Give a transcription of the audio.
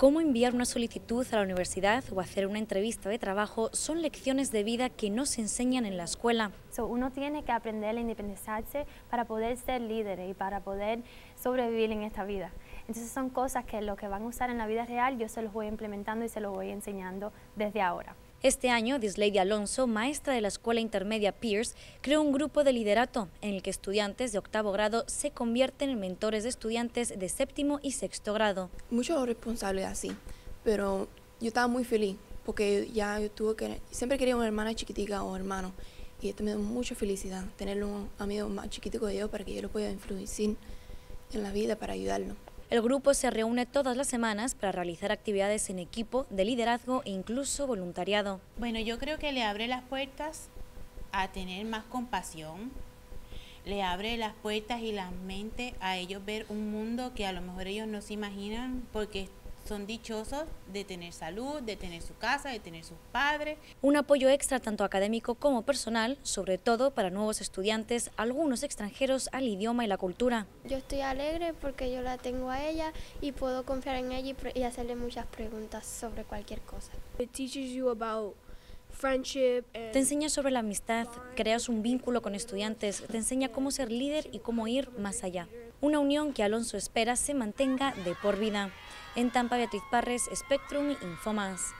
Cómo enviar una solicitud a la universidad o hacer una entrevista de trabajo son lecciones de vida que no se enseñan en la escuela. uno tiene que aprender a independizarse para poder ser líder y para poder sobrevivir en esta vida. Entonces son cosas que lo que van a usar en la vida real yo se los voy implementando y se los voy enseñando desde ahora. Este año, Dislady Alonso, maestra de la Escuela Intermedia Pierce, creó un grupo de liderato en el que estudiantes de octavo grado se convierten en mentores de estudiantes de séptimo y sexto grado. Mucho responsabilidad, sí, pero yo estaba muy feliz porque ya yo tuve que, siempre quería una hermana chiquitica o hermano y esto me da mucha felicidad tener un amigo más chiquitico que yo para que yo lo pueda influenciar en la vida para ayudarlo. El grupo se reúne todas las semanas para realizar actividades en equipo, de liderazgo e incluso voluntariado. Bueno, yo creo que le abre las puertas a tener más compasión, le abre las puertas y la mente a ellos ver un mundo que a lo mejor ellos no se imaginan porque son dichosos de tener salud, de tener su casa, de tener sus padres. Un apoyo extra tanto académico como personal, sobre todo para nuevos estudiantes, algunos extranjeros al idioma y la cultura. Yo estoy alegre porque yo la tengo a ella y puedo confiar en ella y hacerle muchas preguntas sobre cualquier cosa. Te enseña sobre la amistad, creas un vínculo con estudiantes, te enseña cómo ser líder y cómo ir más allá. Una unión que Alonso espera se mantenga de por vida. En Tampa, Beatriz Parres, Spectrum Infomas.